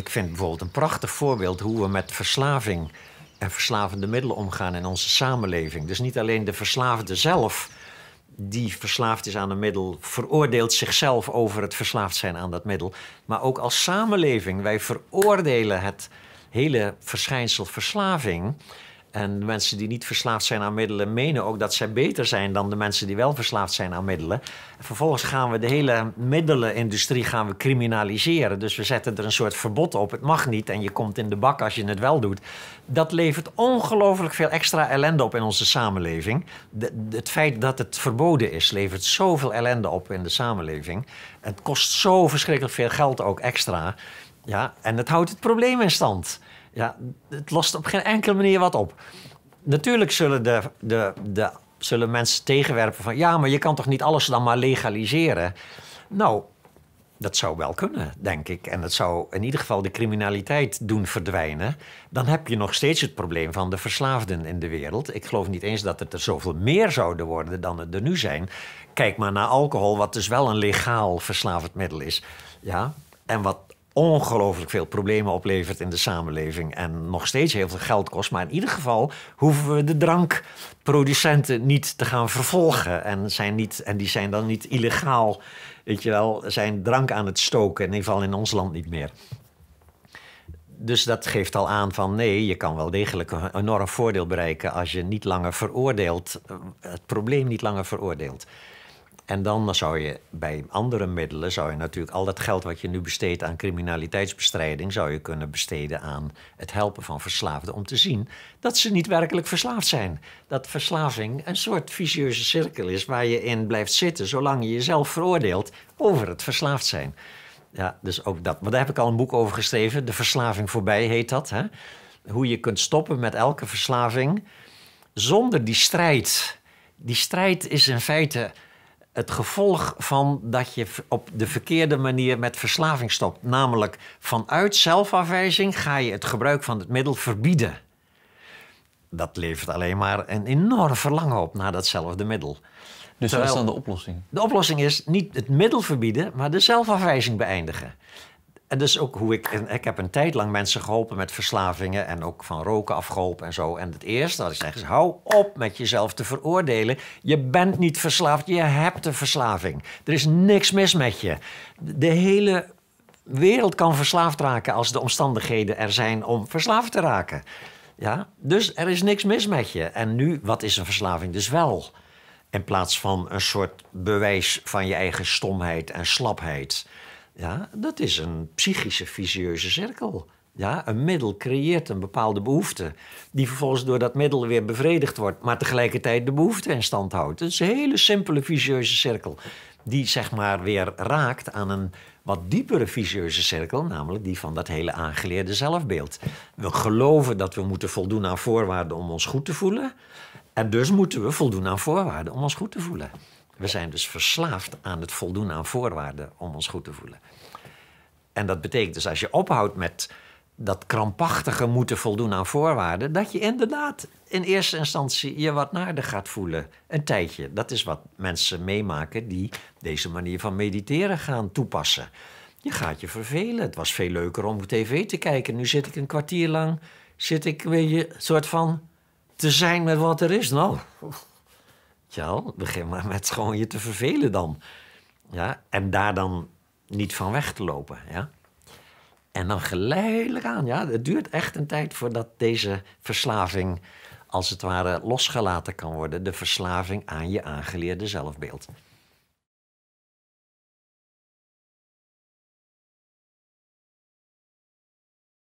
ik vind bijvoorbeeld een prachtig voorbeeld hoe we met verslaving en verslavende middelen omgaan in onze samenleving. Dus niet alleen de verslaafde zelf, die verslaafd is aan een middel, veroordeelt zichzelf over het verslaafd zijn aan dat middel. Maar ook als samenleving, wij veroordelen het hele verschijnsel verslaving. En de mensen die niet verslaafd zijn aan middelen menen ook dat zij beter zijn dan de mensen die wel verslaafd zijn aan middelen. vervolgens gaan we de hele middelenindustrie gaan we criminaliseren. Dus we zetten er een soort verbod op. Het mag niet en je komt in de bak als je het wel doet. Dat levert ongelooflijk veel extra ellende op in onze samenleving. het feit dat het verboden is, levert zoveel ellende op in de samenleving. Het kost zo verschrikkelijk veel geld ook extra. Ja, en het houdt het probleem in stand. Ja, het lost op geen enkele manier wat op. Natuurlijk zullen, de, de, de, zullen mensen tegenwerpen van... ja, maar je kan toch niet alles dan maar legaliseren? Nou, dat zou wel kunnen, denk ik. En dat zou in ieder geval de criminaliteit doen verdwijnen. Dan heb je nog steeds het probleem van de verslaafden in de wereld. Ik geloof niet eens dat het er zoveel meer zouden worden dan er nu zijn. Kijk maar naar alcohol, wat dus wel een legaal verslavend middel is. Ja, en wat ongelooflijk veel problemen oplevert in de samenleving en nog steeds heel veel geld kost. Maar in ieder geval hoeven we de drankproducenten niet te gaan vervolgen. En, zijn niet, en die zijn dan niet illegaal, weet je wel, zijn drank aan het stoken. In ieder geval in ons land niet meer. Dus dat geeft al aan van nee, je kan wel degelijk een enorm voordeel bereiken als je niet langer veroordeelt, het probleem niet langer veroordeelt. En dan zou je bij andere middelen, zou je natuurlijk al dat geld wat je nu besteedt aan criminaliteitsbestrijding, zou je kunnen besteden aan het helpen van verslaafden om te zien dat ze niet werkelijk verslaafd zijn. Dat verslaving een soort vicieuze cirkel is waar je in blijft zitten zolang je jezelf veroordeelt over het verslaafd zijn. Ja, dus ook dat. Maar daar heb ik al een boek over geschreven. De verslaving voorbij heet dat. Hè? Hoe je kunt stoppen met elke verslaving zonder die strijd. Die strijd is in feite het gevolg van dat je op de verkeerde manier met verslaving stopt. Namelijk vanuit zelfafwijzing ga je het gebruik van het middel verbieden. Dat levert alleen maar een enorm verlangen op naar datzelfde middel. Dus wat is dan de oplossing? De oplossing is niet het middel verbieden, maar de zelfafwijzing beëindigen. En dus ook hoe ik. Ik heb een tijd lang mensen geholpen met verslavingen. En ook van roken afgeholpen en zo. En het eerste wat ik zeg is: hou op met jezelf te veroordelen. Je bent niet verslaafd, je hebt een verslaving. Er is niks mis met je. De hele wereld kan verslaafd raken als de omstandigheden er zijn om verslaafd te raken. Ja? Dus er is niks mis met je. En nu, wat is een verslaving dus wel? In plaats van een soort bewijs van je eigen stomheid en slapheid. Ja, dat is een psychische visieuze cirkel. Ja, een middel creëert een bepaalde behoefte, die vervolgens door dat middel weer bevredigd wordt, maar tegelijkertijd de behoefte in stand houdt. Het is een hele simpele visieuze cirkel, die zeg maar weer raakt aan een wat diepere visieuze cirkel, namelijk die van dat hele aangeleerde zelfbeeld. We geloven dat we moeten voldoen aan voorwaarden om ons goed te voelen, en dus moeten we voldoen aan voorwaarden om ons goed te voelen. We zijn dus verslaafd aan het voldoen aan voorwaarden om ons goed te voelen. En dat betekent dus als je ophoudt met dat krampachtige moeten voldoen aan voorwaarden, dat je inderdaad in eerste instantie je wat naardig gaat voelen. Een tijdje. Dat is wat mensen meemaken die deze manier van mediteren gaan toepassen. Je gaat je vervelen. Het was veel leuker om tv te kijken. Nu zit ik een kwartier lang, zit ik een beetje soort van te zijn met wat er is. Nou, ja, begin maar met gewoon je te vervelen dan. Ja, en daar dan niet van weg te lopen. Ja? En dan geleidelijk aan, ja, het duurt echt een tijd voordat deze verslaving als het ware losgelaten kan worden. De verslaving aan je aangeleerde zelfbeeld.